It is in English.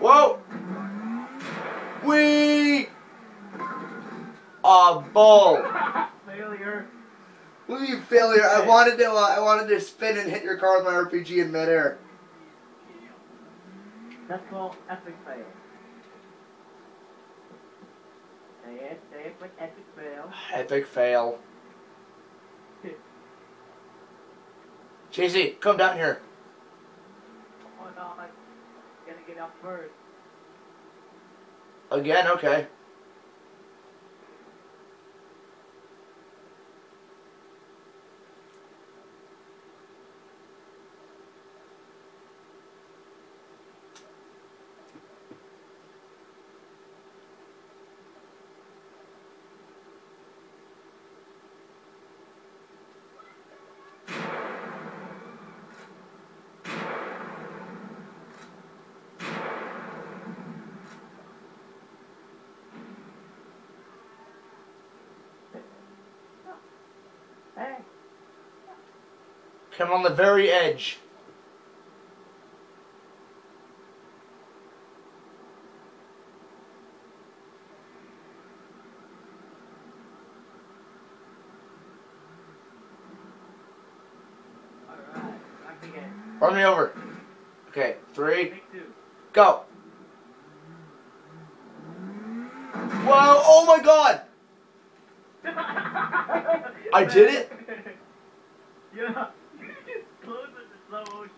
Whoa! We. A bull. Failure. What do you failure? I wanted to. Uh, I wanted to spin and hit your car with my RPG in midair. That's called epic fail. Say it, say it epic fail. Epic fail. Chasey, come down here. Gonna get first. Again? Okay. Hey. Come on the very edge. Alright, back again. Run me over. Okay, three, go. Whoa! Oh my God! I did it? yeah. You just close with slow motion.